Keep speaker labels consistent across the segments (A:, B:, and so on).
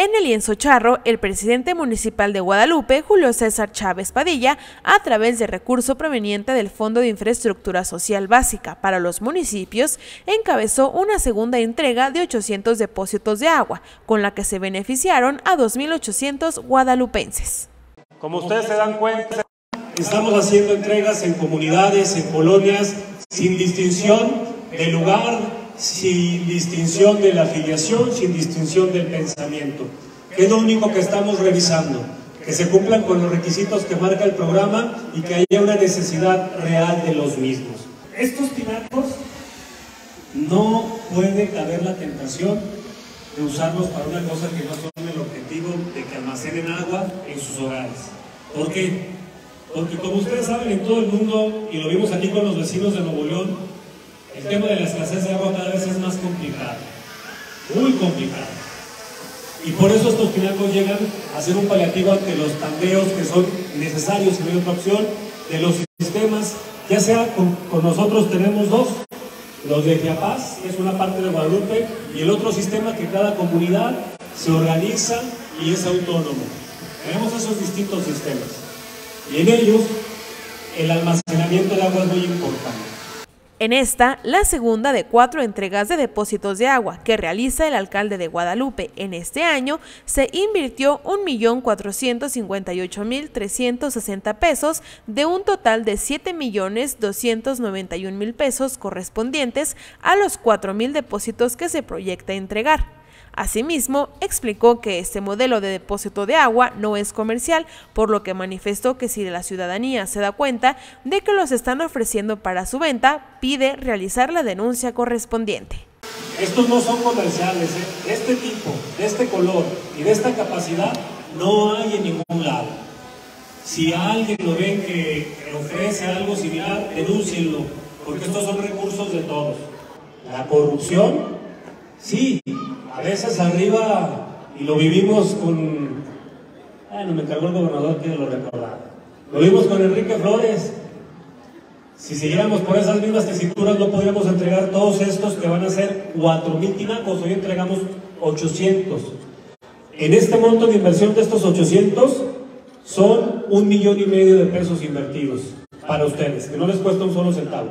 A: En el lienzo charro, el presidente municipal de Guadalupe, Julio César Chávez Padilla, a través de recurso proveniente del Fondo de Infraestructura Social Básica para los municipios, encabezó una segunda entrega de 800 depósitos de agua, con la que se beneficiaron a 2.800 guadalupenses.
B: Como ustedes se dan cuenta, estamos haciendo entregas en comunidades, en colonias, sin distinción de lugar, sin distinción de la afiliación, sin distinción del pensamiento. es lo único que estamos revisando? Que se cumplan con los requisitos que marca el programa y que haya una necesidad real de los mismos. Estos tinacos no puede caber la tentación de usarlos para una cosa que no son el objetivo de que almacenen agua en sus hogares. ¿Por qué? Porque como ustedes saben en todo el mundo, y lo vimos aquí con los vecinos de Nuevo León, el tema de la escasez de agua cada vez es más complicado, muy complicado. Y por eso estos tinacos llegan a ser un paliativo ante los tandeos que son necesarios y no hay otra opción de los sistemas, ya sea con, nosotros tenemos dos, los de Chiapas, que es una parte de Guadalupe, y el otro sistema que cada comunidad se organiza y es autónomo. Tenemos esos distintos sistemas. Y en ellos el almacenamiento de agua es muy importante.
A: En esta, la segunda de cuatro entregas de depósitos de agua que realiza el alcalde de Guadalupe en este año, se invirtió 1.458.360 pesos de un total de 7.291.000 pesos correspondientes a los 4.000 depósitos que se proyecta entregar. Asimismo, explicó que este modelo de depósito de agua no es comercial, por lo que manifestó que si la ciudadanía se da cuenta de que los están ofreciendo para su venta, pide realizar la denuncia correspondiente.
B: Estos no son comerciales, ¿eh? este tipo, de este color y de esta capacidad no hay en ningún lado. Si alguien lo ven que ofrece algo similar, denúncienlo, porque estos son recursos de todos. La corrupción, sí, a veces arriba, y lo vivimos con, bueno, me encargó el gobernador que lo recordara, lo vimos con Enrique Flores. Si siguiéramos por esas mismas tesituras no podríamos entregar todos estos que van a ser 4.000 tinacos, hoy entregamos 800. En este monto de inversión de estos 800 son un millón y medio de pesos invertidos para ustedes, que no les cuesta un solo centavo,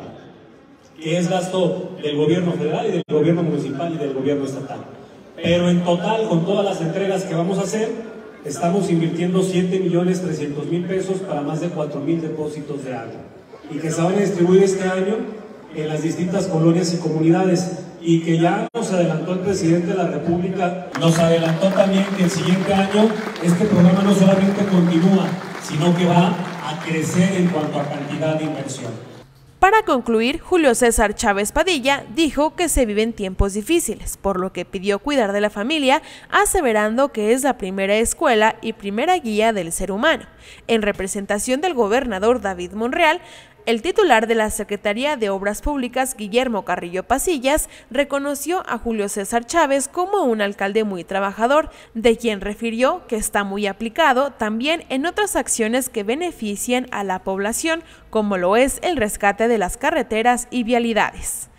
B: que es gasto del gobierno federal y del gobierno municipal y del gobierno estatal. Pero en total, con todas las entregas que vamos a hacer, estamos invirtiendo 7 millones 300 mil pesos para más de 4 mil depósitos de agua y que se van a distribuir este año en las distintas colonias y comunidades y que ya nos adelantó el presidente de la República, nos adelantó también que el siguiente año este programa no solamente continúa, sino que va a crecer en cuanto a cantidad de inversión.
A: Para concluir, Julio César Chávez Padilla dijo que se viven tiempos difíciles, por lo que pidió cuidar de la familia, aseverando que es la primera escuela y primera guía del ser humano. En representación del gobernador David Monreal, el titular de la Secretaría de Obras Públicas, Guillermo Carrillo Pasillas, reconoció a Julio César Chávez como un alcalde muy trabajador, de quien refirió que está muy aplicado también en otras acciones que benefician a la población, como lo es el rescate de las carreteras y vialidades.